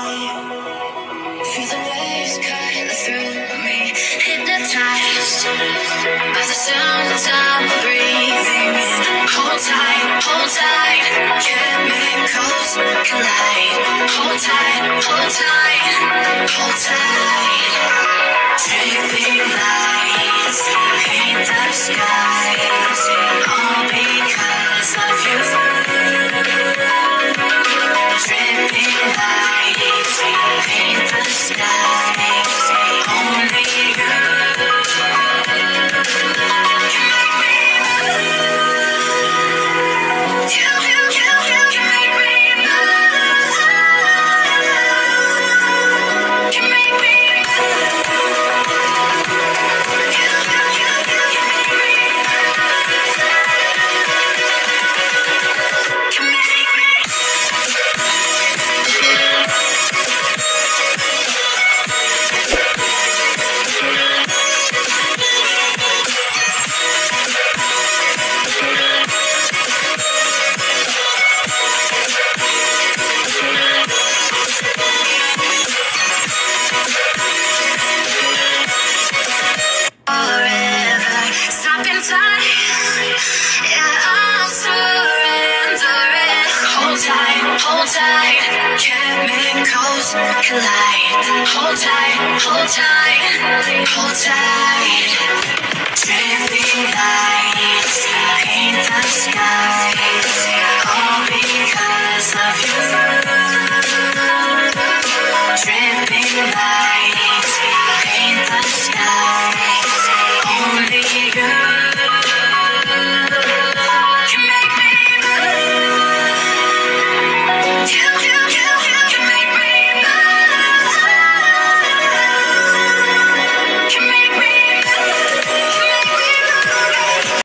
Feel the waves cut through me, hypnotized by the sounds I'm breathing in. Hold tight, hold tight, chemicals collide. Hold tight, hold tight, hold tight. Hold tight. Chemicals collide. Hold tight, hold tight, hold tight.